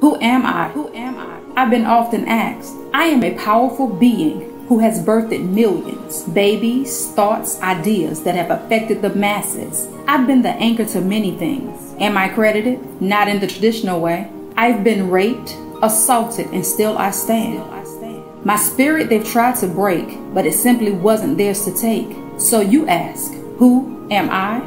Who am I? Who am I? I've been often asked. I am a powerful being who has birthed millions, babies, thoughts, ideas that have affected the masses. I've been the anchor to many things. Am I credited? Not in the traditional way. I've been raped, assaulted, and still I stand. My spirit they've tried to break, but it simply wasn't theirs to take. So you ask, who am I?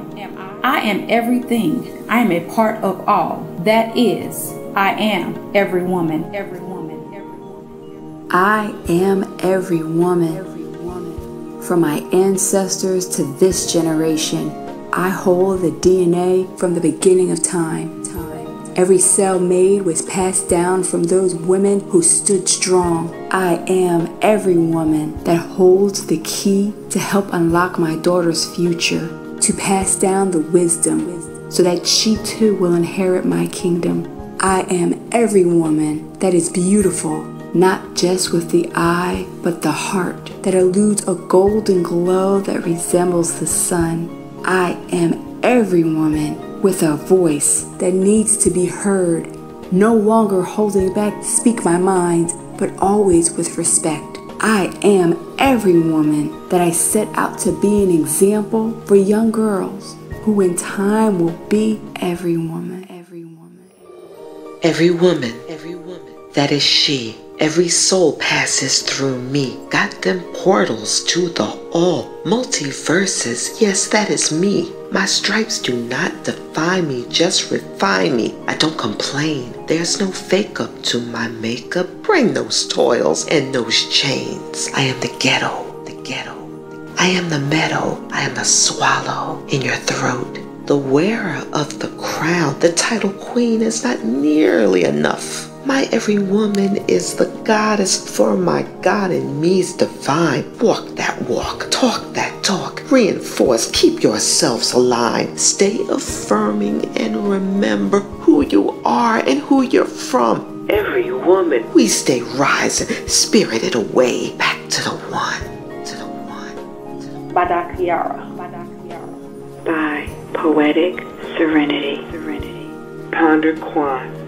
I am everything. I am a part of all. That is, I am every woman. Every woman. Every woman. I am every woman. From my ancestors to this generation, I hold the DNA from the beginning of time. Every cell made was passed down from those women who stood strong. I am every woman that holds the key to help unlock my daughter's future, to pass down the wisdom so that she too will inherit my kingdom. I am every woman that is beautiful, not just with the eye, but the heart that eludes a golden glow that resembles the sun. I am every woman with a voice that needs to be heard, no longer holding back to speak my mind, but always with respect. I am every woman that I set out to be an example for young girls who in time will be every woman. Every woman, every woman that is she. Every soul passes through me. Got them portals to the all. Multiverses, yes, that is me. My stripes do not define me, just refine me. I don't complain. There's no fake up to my makeup. Bring those toils and those chains. I am the ghetto, the ghetto. I am the meadow. I am the swallow in your throat. The wearer of the crown, the title queen is not nearly enough. My every woman is the goddess, for my God in me's divine. Walk that walk, talk that talk, reinforce, keep yourselves aligned. Stay affirming and remember who you are and who you're from. Every woman, we stay rising, spirited away, back to the one, to the one. By DaKiara. By Poeticc Serenityy. Serenityy. Ponder Qwan.